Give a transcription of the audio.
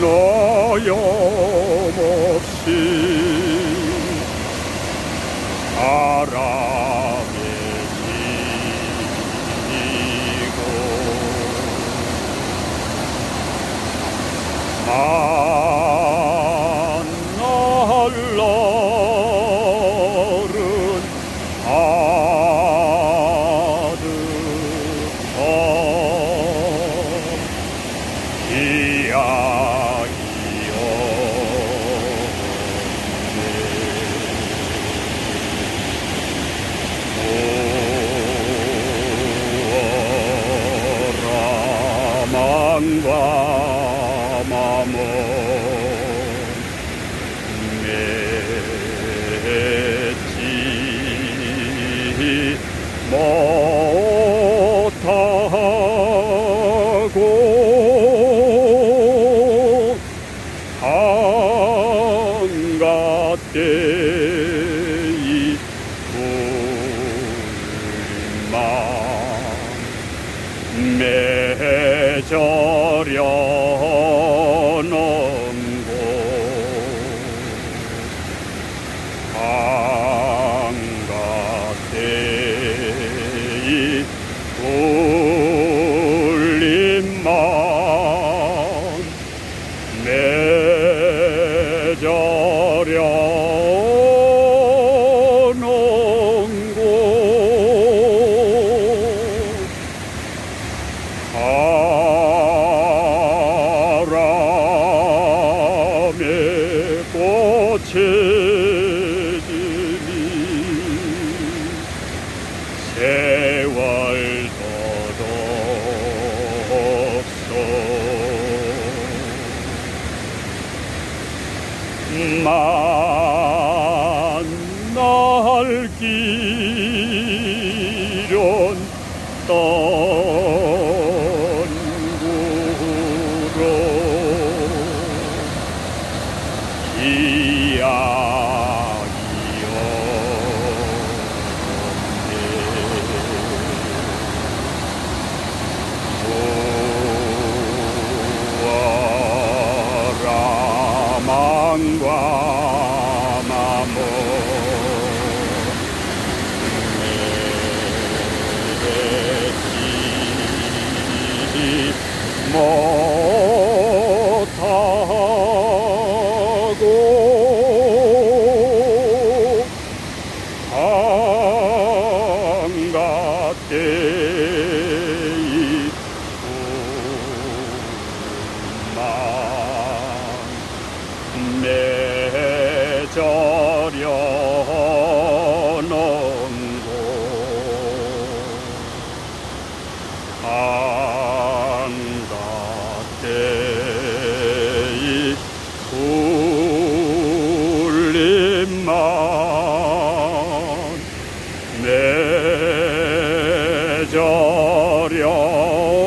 번호염 없이 알아. 만과 마모 맺지 못하고 한가때이 불만 맺 으려는 곳 한가때이 울림만 맺으려 세월도 없어 만날 길 만 저려놓은 곳. 한가때이 울림만 내저려